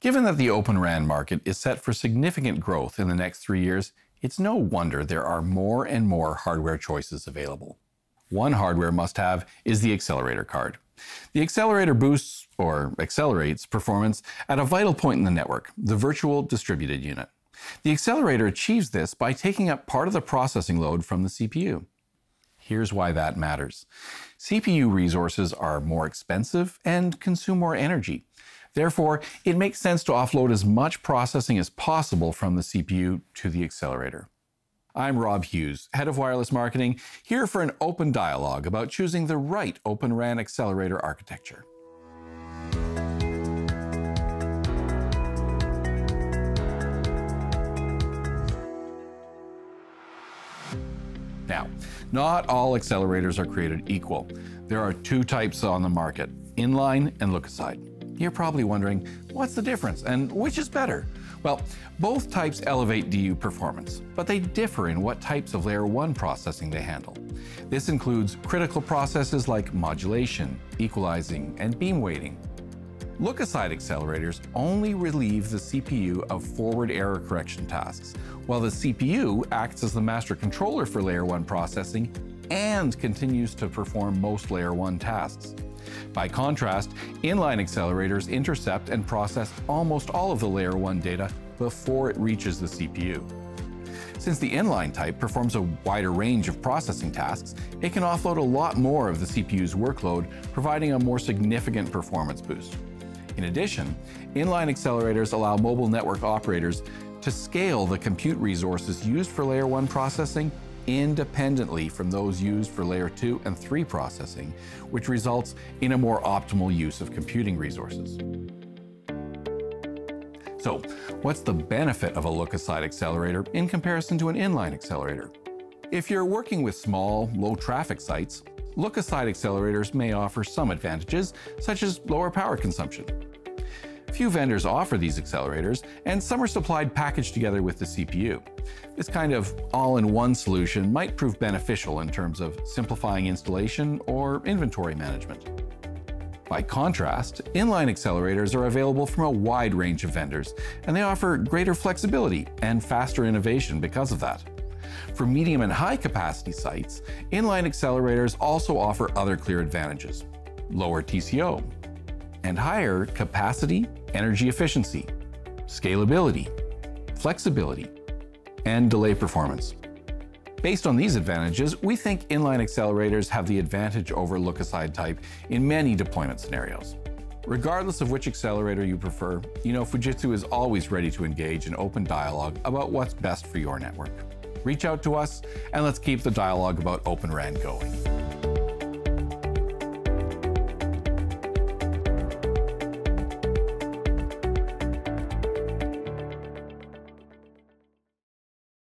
Given that the Open RAN market is set for significant growth in the next three years, it's no wonder there are more and more hardware choices available. One hardware must have is the accelerator card. The accelerator boosts or accelerates performance at a vital point in the network, the virtual distributed unit. The accelerator achieves this by taking up part of the processing load from the CPU. Here's why that matters. CPU resources are more expensive and consume more energy. Therefore, it makes sense to offload as much processing as possible from the CPU to the accelerator. I'm Rob Hughes, Head of Wireless Marketing, here for an open dialogue about choosing the right Open RAN accelerator architecture. Now, not all accelerators are created equal. There are two types on the market, inline and look-aside. You're probably wondering, what's the difference and which is better? Well, both types elevate DU performance, but they differ in what types of layer 1 processing they handle. This includes critical processes like modulation, equalizing, and beam weighting. Look-aside accelerators only relieve the CPU of forward error correction tasks, while the CPU acts as the master controller for layer 1 processing and continues to perform most layer 1 tasks. By contrast, inline accelerators intercept and process almost all of the layer 1 data before it reaches the CPU. Since the inline type performs a wider range of processing tasks, it can offload a lot more of the CPU's workload, providing a more significant performance boost. In addition, inline accelerators allow mobile network operators to scale the compute resources used for layer 1 processing independently from those used for layer 2 and 3 processing, which results in a more optimal use of computing resources. So, what's the benefit of a look-aside accelerator in comparison to an inline accelerator? If you're working with small, low-traffic sites, look-aside accelerators may offer some advantages, such as lower power consumption. Few vendors offer these accelerators, and some are supplied packaged together with the CPU. This kind of all-in-one solution might prove beneficial in terms of simplifying installation or inventory management. By contrast, inline accelerators are available from a wide range of vendors, and they offer greater flexibility and faster innovation because of that. For medium and high capacity sites, inline accelerators also offer other clear advantages. Lower TCO, and higher capacity, energy efficiency, scalability, flexibility, and delay performance. Based on these advantages, we think inline accelerators have the advantage over look-aside type in many deployment scenarios. Regardless of which accelerator you prefer, you know Fujitsu is always ready to engage in open dialogue about what's best for your network. Reach out to us and let's keep the dialogue about Open RAN going.